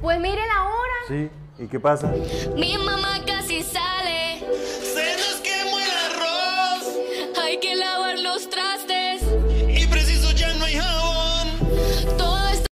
Pues miren ahora. Sí, ¿y qué pasa? Mi mamá casi sale. Se nos quemó el arroz. Hay que lavar los trastes.